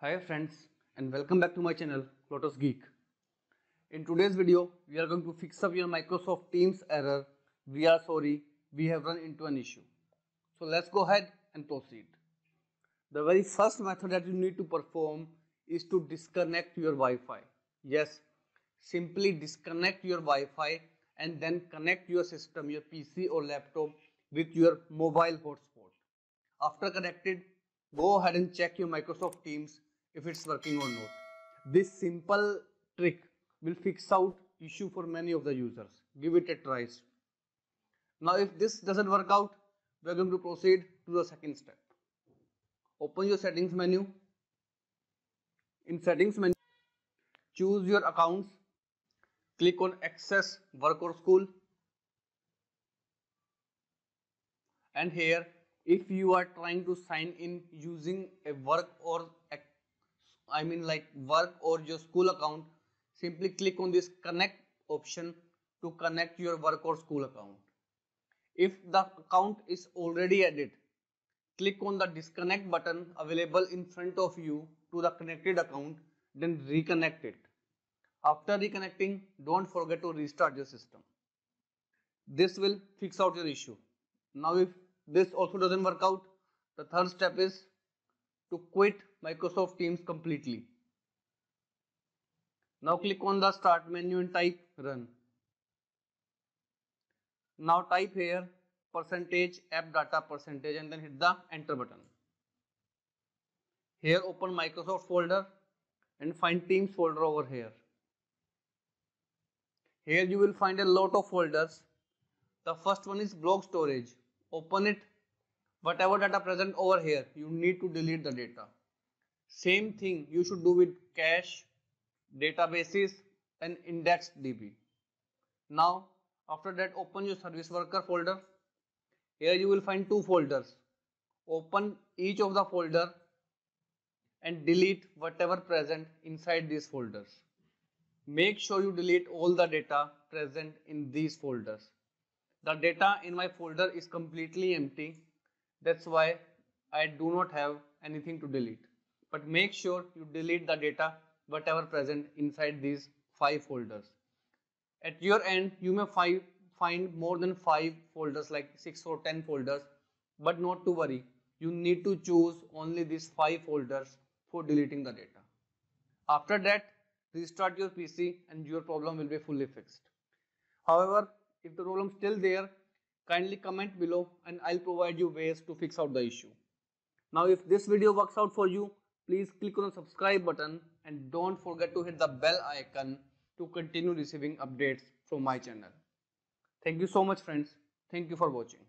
Hi friends and welcome back to my channel Lotus Geek. In today's video we are going to fix up your Microsoft Teams error. We are sorry we have run into an issue. So let's go ahead and proceed. The very first method that you need to perform is to disconnect your Wi-Fi. Yes, simply disconnect your Wi-Fi and then connect your system, your PC or laptop with your mobile hotspot. After connected, go ahead and check your Microsoft Teams if it's working or not. This simple trick will fix out issue for many of the users. Give it a try. Now if this doesn't work out, we are going to proceed to the second step. Open your settings menu. In settings menu, choose your accounts. Click on access work or school. And here, if you are trying to sign in using a work or I mean like work or your school account, simply click on this connect option to connect your work or school account. If the account is already added, click on the disconnect button available in front of you to the connected account, then reconnect it. After reconnecting, don't forget to restart your system. This will fix out your issue. Now if this also doesn't work out, the third step is to quit Microsoft Teams completely. Now click on the start menu and type run. Now type here percentage app data percentage and then hit the enter button. Here open Microsoft folder and find Teams folder over here. Here you will find a lot of folders. The first one is blob storage. Open it whatever data present over here you need to delete the data. Same thing you should do with cache databases and index db now after that open your service worker folder. Here you will find two folders. Open each of the folder and delete whatever present inside these folders. Make sure you delete all the data present in these folders. The data in my folder is completely empty that's why I do not have anything to delete. But make sure you delete the data whatever present inside these five folders. At your end, you may fi find more than five folders like six or ten folders, but not to worry. You need to choose only these five folders for deleting the data. After that, restart your PC and your problem will be fully fixed. However, if the problem is still there, kindly comment below and I'll provide you ways to fix out the issue. Now if this video works out for you, please click on the subscribe button and don't forget to hit the bell icon to continue receiving updates from my channel. Thank you so much friends. Thank you for watching.